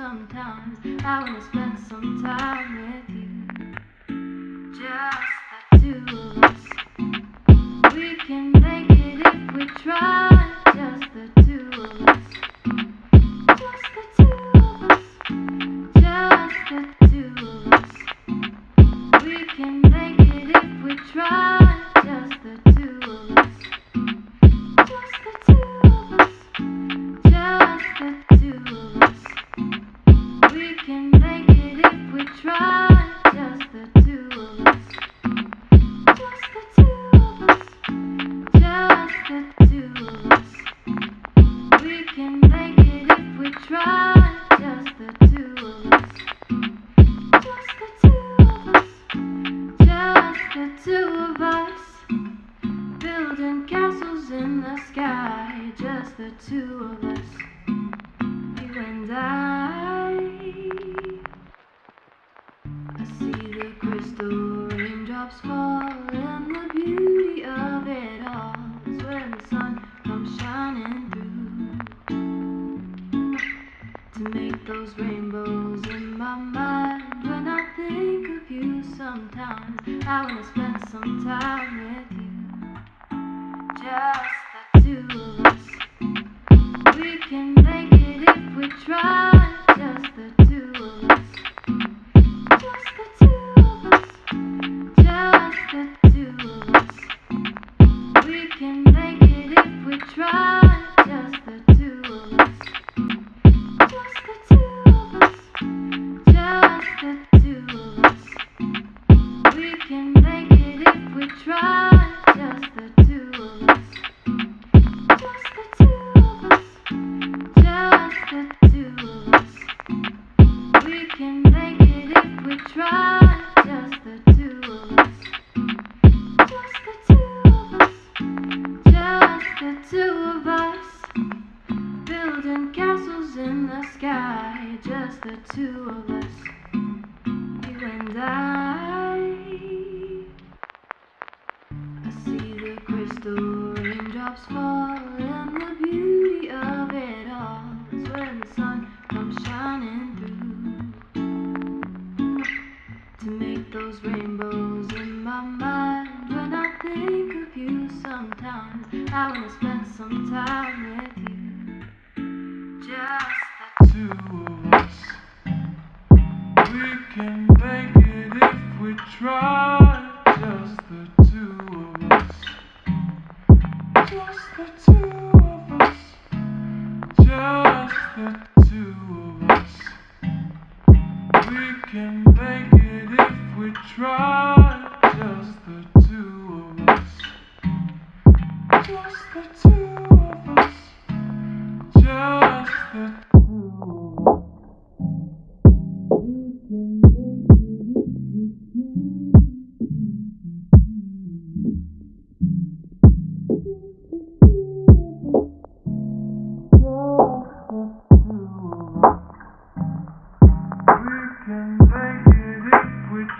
sometimes I wanna spend some time Just The two of us building castles in the sky, just the two of us, you and I. I see the crystal raindrops fall, and the beauty of it all is when the sun comes shining through to make those rainbows. I wanna spend some time with you, just the two you and I. I see the crystal raindrops fall and the beauty of it all is when the sun comes shining through to make those rainbows in my mind. When I think of you, sometimes I wanna spend some time with you. Just can make it if we try, just the two of us. Just the two of us. Just the two of us. We can make it if we try.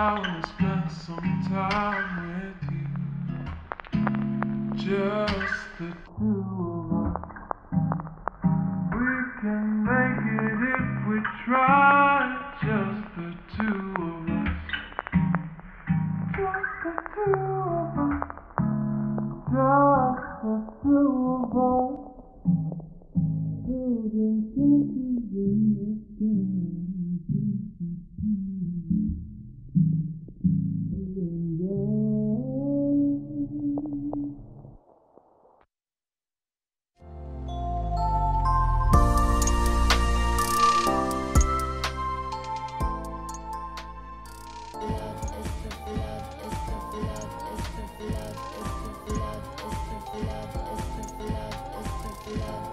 I wanna spend some time with you. Just the two of us. We can make it if we try. Just the two of us. Just the two of us. Just the two of us. Building pieces in the sky. love, is the love, is the love.